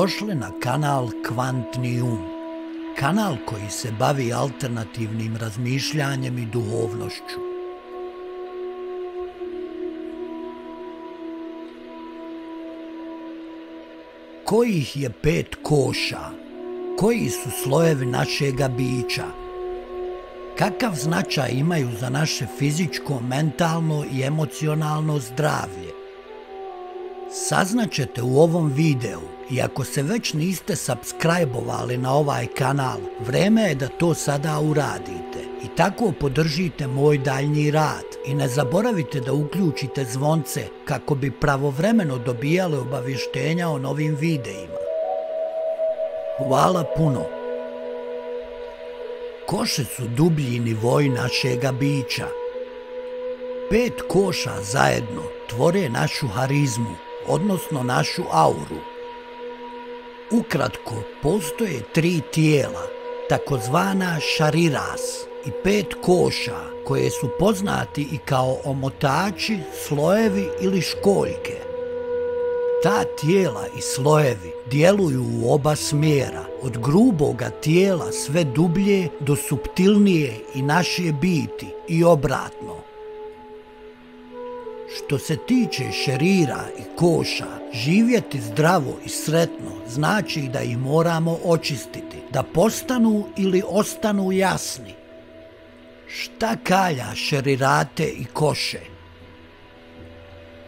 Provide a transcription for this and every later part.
Dobrodošli na kanal Kvantni um. Kanal koji se bavi alternativnim razmišljanjem i duhovnošću. Kojih je pet koša? Koji su slojevi našega bića? Kakav značaj imaju za naše fizičko, mentalno i emocionalno zdravlje? Saznaćete u ovom videu i ako se već niste subscribe na ovaj kanal, vreme je da to sada uradite i tako podržite moj daljnji rad i ne zaboravite da uključite zvonce kako bi pravovremeno dobijale obavještenja o novim videima. Hvala puno. Koše su dublji nivoj našega bića. Pet koša zajedno tvore našu harizmu, odnosno našu auru. Ukratko, postoje tri tijela, takozvana šariras i pet koša koje su poznati i kao omotači, slojevi ili školjke. Ta tijela i slojevi djeluju u oba smjera, od gruboga tijela sve dublje do subtilnije i naše biti i obratno. Što se tiče šerira i koša, živjeti zdravo i sretno znači da ih moramo očistiti, da postanu ili ostanu jasni. Šta kalja šerirate i koše?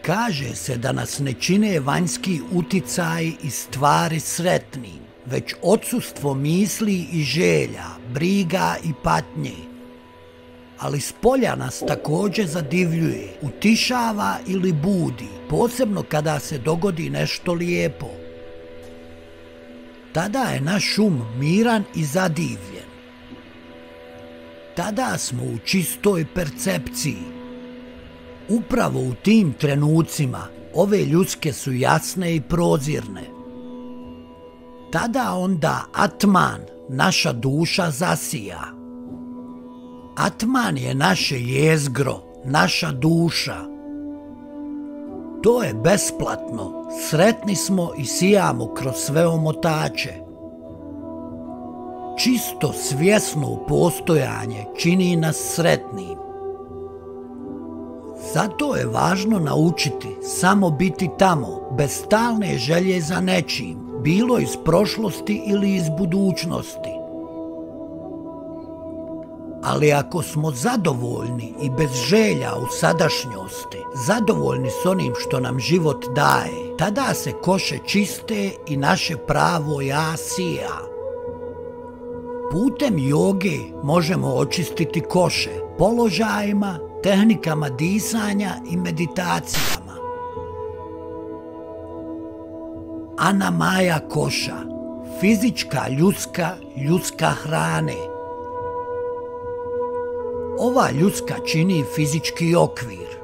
Kaže se da nas ne čine vanjski uticaj i stvari sretni, već odsustvo misli i želja, briga i patnje ali spolja nas također zadivljuje, utišava ili budi, posebno kada se dogodi nešto lijepo. Tada je naš um miran i zadivljen. Tada smo u čistoj percepciji. Upravo u tim trenucima ove ljudske su jasne i prozirne. Tada onda Atman, naša duša zasija. Atman je naše jezgro, naša duša. To je besplatno, sretni smo i sijamo kroz sve omotače. Čisto svjesno postojanje čini nas sretnim. Zato je važno naučiti samo biti tamo, bez stalne želje za nečim, bilo iz prošlosti ili iz budućnosti. Ali ako smo zadovoljni i bez želja u sadašnjosti, zadovoljni s onim što nam život daje, tada se koše čiste i naše pravo ja sija. Putem joge možemo očistiti koše položajima, tehnikama disanja i meditacijama. Ana Maja Koša Fizička ljudska, ljudska hrane – ova ljudska čini fizički okvir.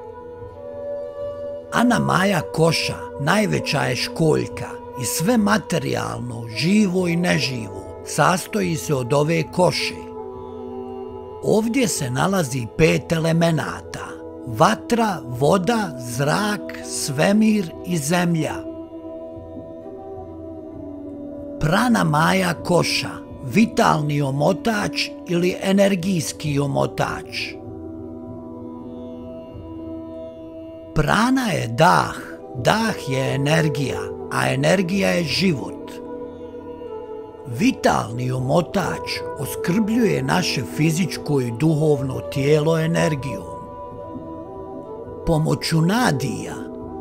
Ana Maja Koša najveća je školjka i sve materijalno, živo i neživo, sastoji se od ove koše. Ovdje se nalazi pet elemenata. Vatra, voda, zrak, svemir i zemlja. Prana Maja Koša vitalni omotač ili energijski omotač. Prana je dah, dah je energija, a energija je život. Vitalni omotač oskrbljuje naše fizičko i duhovno tijelo energijom. Pomoću nadija,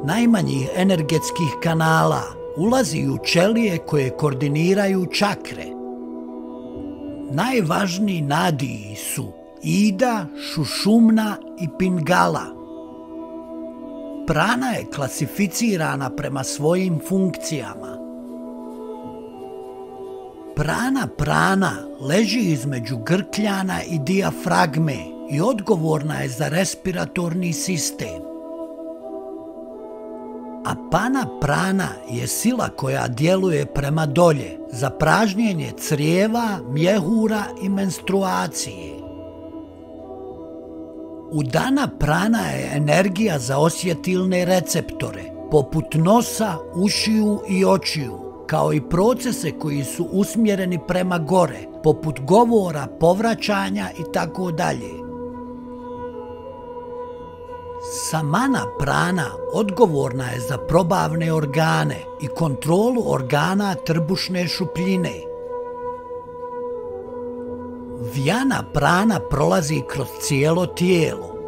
najmanjih energetskih kanala, ulazi u čelije koje koordiniraju čakre – Najvažniji nadiji su Ida, Šušumna i Pingala. Prana je klasificirana prema svojim funkcijama. Prana prana leži između grkljana i dijafragme i odgovorna je za respiratorni sistem. A pana prana je sila koja djeluje prema dolje, za pražnjenje crijeva, mjehura i menstruacije. Udana prana je energija za osjetilne receptore, poput nosa, ušiju i očiju, kao i procese koji su usmjereni prema gore, poput govora, povraćanja i tako dalje. Samana prana odgovorna je za probavne organe i kontrolu organa trbušne šupljine. Vjana prana prolazi kroz cijelo tijelo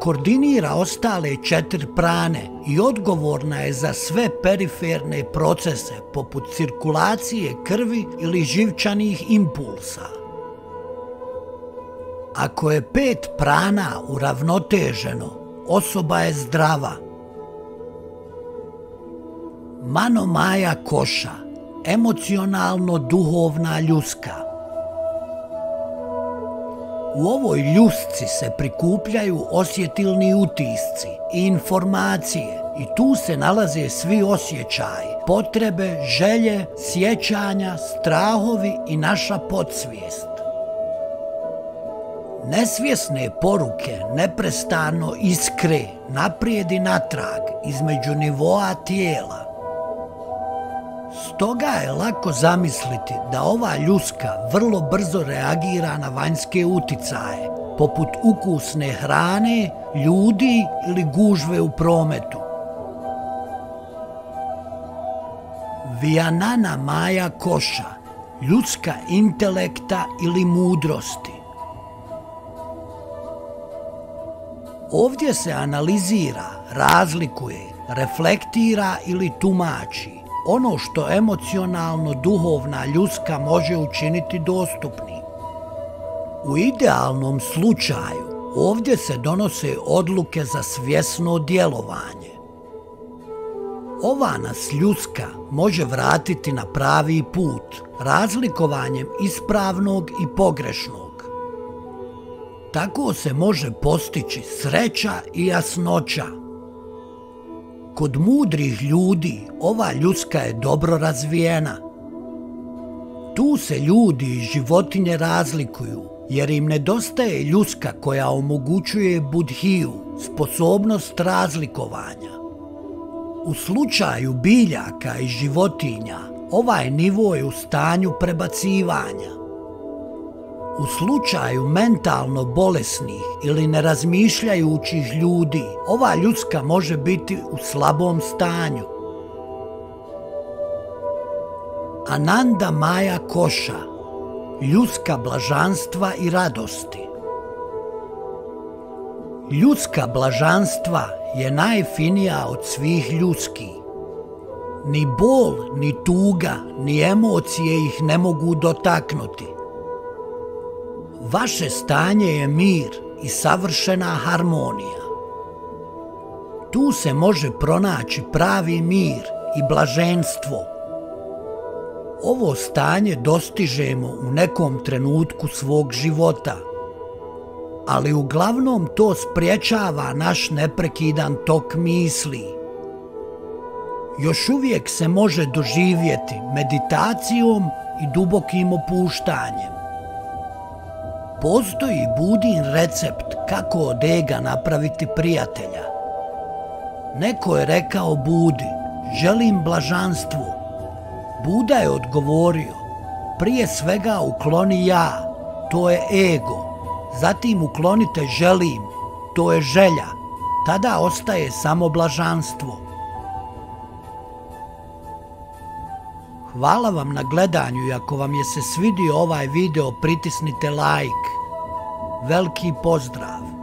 koordinira ostale četiri prane i odgovorna je za sve periferne procese poput cirkulacije krvi ili živčanih impulsa. Ako je pet prana uravnoteženo, osoba je zdrava. Mano Maja Koša, emocionalno-duhovna ljuska – u ovoj ljusci se prikupljaju osjetilni utisci i informacije i tu se nalaze svi osjećaji, potrebe, želje, sjećanja, strahovi i naša podsvijest. Nesvjesne poruke neprestano iskre naprijed i natrag između nivoa tijela Stoga je lako zamisliti da ova ljuska vrlo brzo reagira na vanjske uticaje, poput ukusne hrane, ljudi ili gužve u prometu. Vijanana Maja Koša, ljudska intelekta ili mudrosti. Ovdje se analizira, razlikuje, reflektira ili tumači ono što emocionalno duhovna ljuska može učiniti dostupni. U idealnom slučaju ovdje se donose odluke za svjesno djelovanje. Ova nas ljuska može vratiti na pravi put razlikovanjem ispravnog i pogrešnog. Tako se može postići sreća i jasnoća Kod mudrih ljudi ova ljuska je dobro razvijena. Tu se ljudi i životinje razlikuju, jer im nedostaje ljuska koja omogućuje budhiju, sposobnost razlikovanja. U slučaju biljaka i životinja, ovaj nivo je u stanju prebacivanja. U slučaju mentalno bolesnih ili nerazmišljajućih ljudi, ova ljudska može biti u slabom stanju. Ananda Maja Koša Ljudska blažanstva i radosti Ljudska blažanstva je najfinija od svih ljudskih. Ni bol, ni tuga, ni emocije ih ne mogu dotaknuti. Vaše stanje je mir i savršena harmonija. Tu se može pronaći pravi mir i blaženstvo. Ovo stanje dostižemo u nekom trenutku svog života, ali uglavnom to spriječava naš neprekidan tok misli. Još uvijek se može doživjeti meditacijom i dubokim opuštanjem. Postoji budin recept kako od ega napraviti prijatelja. Neko je rekao Budi, želim blažanstvo. Buda je odgovorio, prije svega ukloni ja, to je ego. Zatim uklonite želim, to je želja. Tada ostaje samo blažanstvo. Hvala vam na gledanju i ako vam je se svidio ovaj video pritisnite like. Veliki pozdrav!